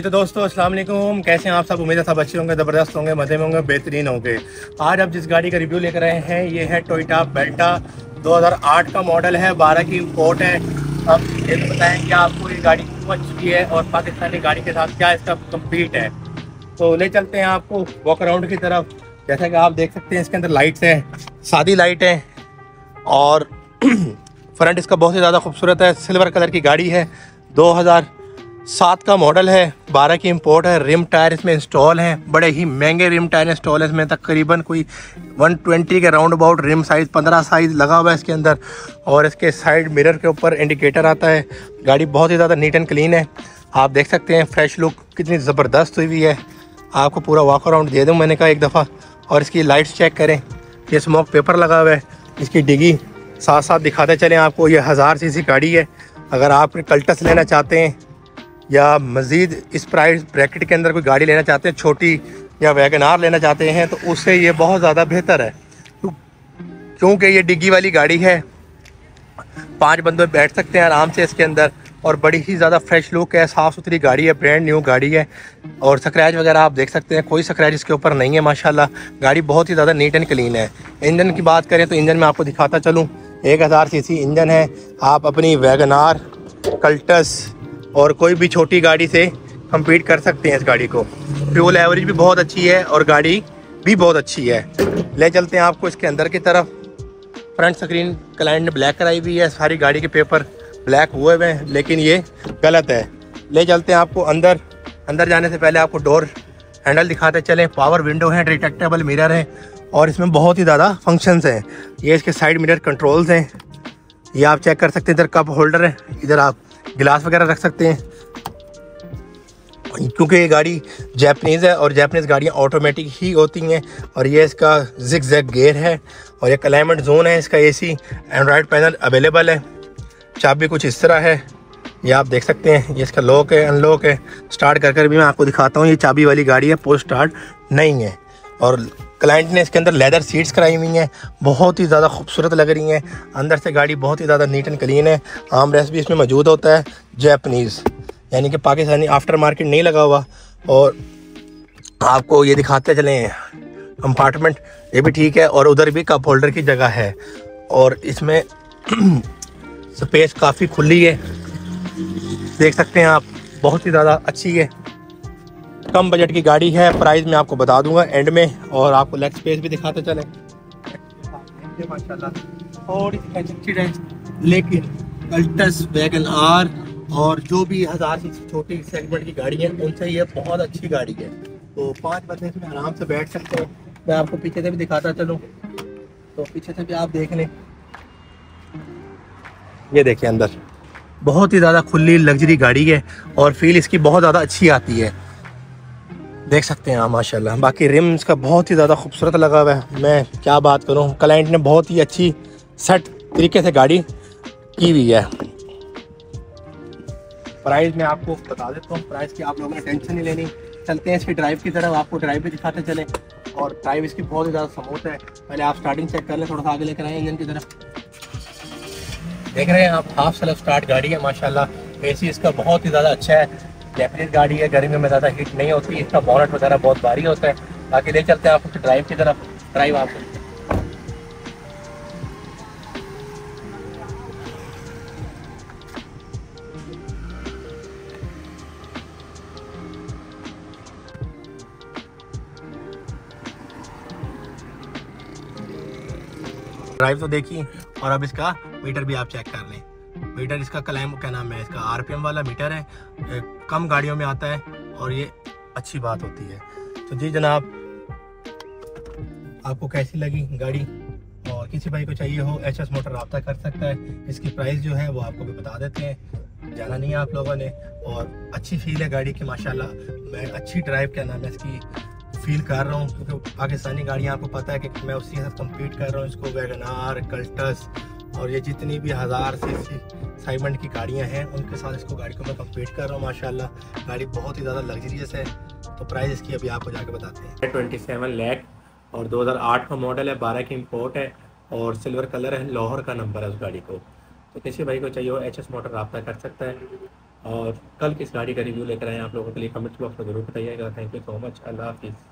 जी तो दोस्तों, अस्सलाम वालेकुम। कैसे हैं आप सब? उम्मीद है सब अच्छे होंगे, ज़बरदस्त होंगे, मज़े में होंगे, बेहतरीन होंगे। आज आप जिस गाड़ी का रिव्यू लेकर आए हैं, ये है टोयोटा बेल्टा 2008 का मॉडल है 12 की इम्पोर्ट है। अब ये तो बताएँ कि आपको ये गाड़ी क्यों अच्छी है और पाकिस्तानी गाड़ी के साथ क्या इसका कम्पीट है। तो ले चलते हैं आपको वॉक अराउंड की तरफ़। जैसा कि आप देख सकते हैं, इसके अंदर लाइट्स हैं, सादी लाइट है और फ्रंट इसका बहुत ही ज़्यादा खूबसूरत है सिल्वर कलर की गाड़ी है 2000 सात का मॉडल है, बारह की इम्पोर्ट है, रिम टायर इसमें इंस्टॉल हैं, बड़े ही महँगे रिम टायर इंस्टॉल है इसमें, तकरीबन कोई 120 के round about rim size 15 size लगा हुआ है इसके अंदर। और इसके साइड मिरर के ऊपर इंडिकेटर आता है। गाड़ी बहुत ही ज़्यादा नीट एंड क्लीन है। आप देख सकते हैं फ्रेश लुक कितनी ज़बरदस्त हुई हुई है। आपको पूरा वॉक अराउंड दे दूँ मैंने कहा एक दफ़ा। और इसकी लाइट्स चेक करें। ये स्मोक पेपर लगा हुआ है। इसकी डिगी साथ साथ दिखाते चलें आपको। ये हज़ार सी गाड़ी है। अगर आप कल्टस लेना चाहते हैं या मज़ीद इस प्राइस ब्रैकेट के अंदर कोई गाड़ी लेना चाहते हैं, छोटी या वैगन आर लेना चाहते हैं तो उससे ये बहुत ज़्यादा बेहतर है। क्योंकि ये डिग्गी वाली गाड़ी है, पाँच बंदे बैठ सकते हैं आराम से इसके अंदर, और बड़ी ही ज़्यादा फ्रेश लुक है साफ़ सुथरी गाड़ी है, ब्रांड न्यू गाड़ी है, और स्क्रैच वगैरह आप देख सकते हैं, कोई स्क्रैच इसके ऊपर नहीं है, माशाल्लाह। गाड़ी बहुत ही ज़्यादा नीट एंड क्लीन है। इंजन की बात करें तो इंजन में आपको दिखाता चलूँ। एक हज़ार इंजन है, आप अपनी वैगनार, कल्टस और कोई भी छोटी गाड़ी से कम्पीट कर सकते हैं इस गाड़ी को। फ्यूल एवरेज भी बहुत अच्छी है और गाड़ी भी बहुत अच्छी है। ले चलते हैं आपको इसके अंदर की तरफ़। फ्रंट स्क्रीन क्लाइंट ने ब्लैक कराई हुई है, सारी गाड़ी के पेपर ब्लैक हुए हुए हैं, लेकिन ये गलत है। ले चलते हैं आपको अंदर। अंदर जाने से पहले आपको डोर हैंडल दिखाते चलें। पावर विंडो है डिटेक्टेबल मिरर है और इसमें बहुत ही ज़्यादा फ़ंक्शंस हैं। ये इसके साइड मिरर कंट्रोल्स हैं। ये आप चेक कर सकते हैं, इधर कप होल्डर है, इधर आप गिलास वगैरह रख सकते हैं। क्योंकि ये गाड़ी जैपनीज़ है और जैपनीज़ गाड़ियाँ ऑटोमेटिक ही होती हैं और ये इसका जिक जैक गेयर है और ये क्लाइमेट जोन है, इसका एसी एंड्रॉयड पैनल अवेलेबल है। चाबी कुछ इस तरह है। ये आप देख सकते हैं, ये इसका लॉक है अनलॉक है। स्टार्ट कर कर भी मैं आपको दिखाता हूँ, ये चाबी वाली गाड़ी है पोस्ट स्टार्ट नहीं है। और क्लाइंट ने इसके अंदर लेदर सीट्स कराई हुई हैं, बहुत ही ज़्यादा खूबसूरत लग रही हैं। अंदर से गाड़ी बहुत ही ज़्यादा नीट एंड क्लीन है। आम रेस भी इसमें मौजूद होता है जैपनीज़ यानी कि पाकिस्तानी आफ्टर मार्केट नहीं लगा हुआ। और आपको ये दिखाते चले कंपार्टमेंट ये भी ठीक है, और उधर भी कप होल्डर की जगह है। और इसमें स्पेस काफ़ी खुली है। देख सकते हैं आप, बहुत ही ज़्यादा अच्छी है। कम बजट की गाड़ी है प्राइस मैं आपको बता दूँगा एंड में और आपको लेग स्पेस भी दिखाते चले। लेकिन अल्टस वैगन आर और जो भी हज़ार से छोटी सेगमेंट की गाड़ी है, उनसे ये बहुत अच्छी गाड़ी है। तो पाँच बंदे इसमें आराम से बैठ सकते हैं। मैं आपको पीछे से भी दिखाता चलूँ। तो पीछे से भी आप देख लें। ये देखिए अंदर। बहुत ही ज़्यादा खुली लग्जरी गाड़ी है और फील इसकी बहुत ज़्यादा अच्छी आती है। देख सकते हैं माशाल्लाह। बाकी रिम्स का बहुत ही ज़्यादा खूबसूरत लगा हुआ है। मैं क्या बात करूँ? क्लाइंट ने बहुत ही अच्छी सेट तरीके से गाड़ी की हुई है। प्राइस मैं आपको बता देता हूँ। प्राइस की आप लोगों ने टेंशन नहीं लेनी। चलते हैं इसकी ड्राइव की तरफ़। आपको ड्राइव भी दिखाते चले। और ड्राइव इसकी बहुत ही ज़्यादा समूथ है। पहले आप स्टार्टिंग चेक कर लें, थोड़ा सा आगे लेकर आए इंजन की तरफ़। देख रहे हैं आप हाफ़ सेल्फ स्टार्ट गाड़ी है, माशाल्लाह। एसी इसका बहुत ही ज़्यादा अच्छा है। जैपनीज गाड़ी है, गर्मी में ज़्यादा हीट नहीं होती इसका बॉनट वगैरह बहुत भारी होता है बाकी ले चलते हैं आपको ड्राइव की तरफ़ ड्राइव आप। ड्राइव तो देखी, और अब इसका मीटर भी आप चेक कर लें। मीटर इसका क्लाइम क्या नाम है, इसका आरपीएम वाला मीटर है कम गाड़ियों में आता है और ये अच्छी बात होती है। तो जी जनाब, आपको कैसी लगी गाड़ी? और किसी भाई को चाहिए हो एच एस मोटर रबता कर सकता है, इसकी प्राइस जो है वो आपको भी बता देते हैं। जाना नहीं है आप लोगों ने, और अच्छी फील है गाड़ी की, माशाल्लाह। मैं अच्छी ड्राइव क्या नाम है, इसकी फील कर रहा हूँ, क्योंकि पाकिस्तानी गाड़ियाँ, आपको पता है कि मैं उसी साथ कम्पीट कर रहा हूँ, इसको वैगनार, कल्टस और ये जितनी भी हज़ार सी साइमेंट की गाड़ियाँ हैं, उनके साथ इसको गाड़ी को मैं कम्पीट कर रहा हूँ, माशाल्लाह। गाड़ी बहुत ही ज़्यादा लग्जरियस है। तो प्राइस इसकी अभी आपको जाके बताते हैं। ट्वेंटी सेवन लैख और 2008 का मॉडल है 12 की इम्पोर्ट है और सिल्वर कलर है, लाहौर का नंबर है उस गाड़ी को। तो किसी भाई को चाहिए हो एच एस मोटर रब्ता कर सकता है। और कल किस गाड़ी का रिव्यू लेकर आए आप लोगों के लिए कमेंट बॉक्स में ज़रूर बताइएगा। थैंक यू सो मच अल्लाह हाफिज़।